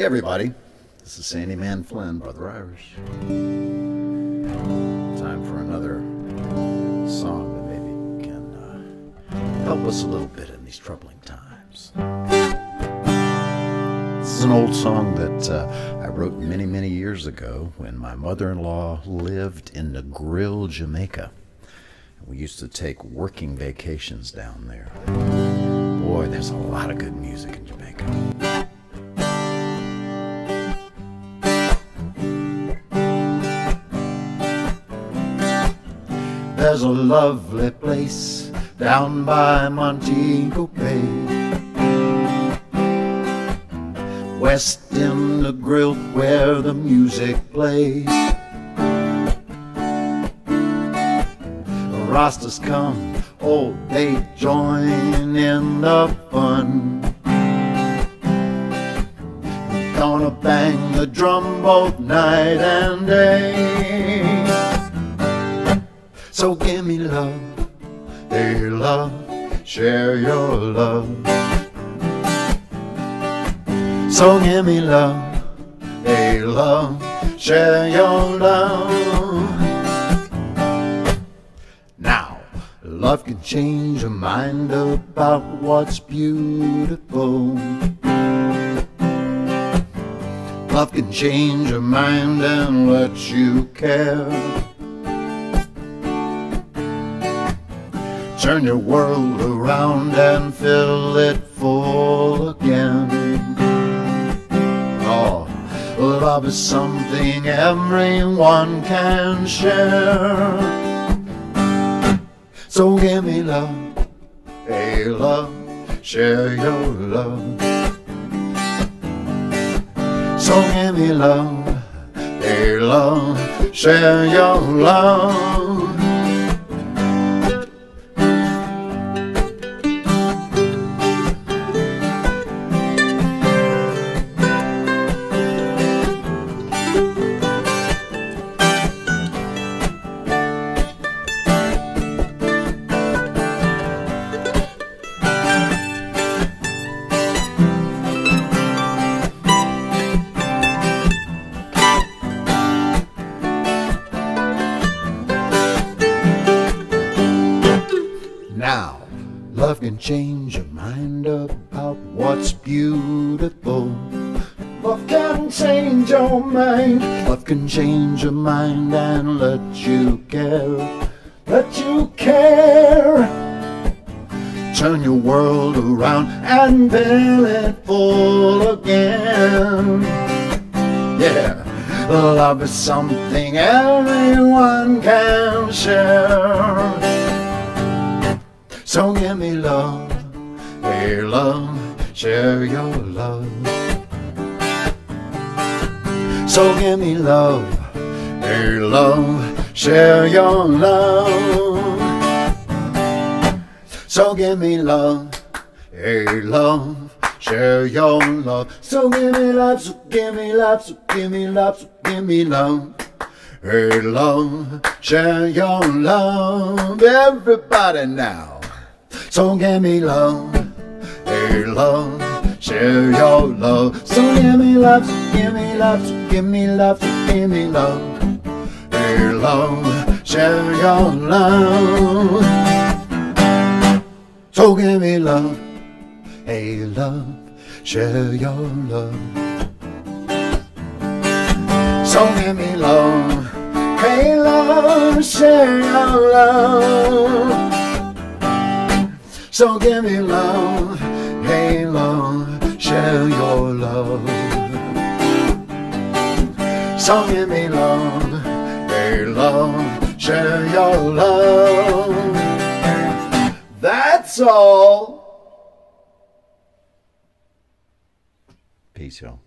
Hey, everybody. This is Sandyman Flynn, Brother Irish. Time for another song that maybe can uh, help us a little bit in these troubling times. This is an old song that uh, I wrote many, many years ago when my mother in law lived in Negril, Jamaica. We used to take working vacations down there. Boy, there's a lot of good music in Jamaica. There's a lovely place down by Montego Bay. West in Negril where the music plays. Rastas come, oh, they join in the fun. Gonna bang the drum both night and day. So give me love, hey love, share your love. So give me love, hey love, share your love. Now, love can change your mind about what's beautiful. Love can change your mind and let you care. Turn your world around and fill it full again. Oh, love is something everyone can share. So give me love, hey love, share your love. So give me love, hey love, share your love. Love can change your mind about what's beautiful. Love can change your mind. Love can change your mind and let you care. Let you care. Turn your world around and fill it full again. Yeah, love is something everyone can share. Hey love, share your love. So give me love, hey love, share your love. So give me love, hey love, share your love. So give me love, so give me love, so give me love, so give me love. Hey love, share your love, everybody now. So give me love, hey love, share your love. So give me love, give me love, give me love, give me love. Hey love, share your love. So give me love, hey love, share your love. So give me love, hey love, share your love. So give me love, share your love. So give me love, hey love, share your love. That's all. Peace, y'all.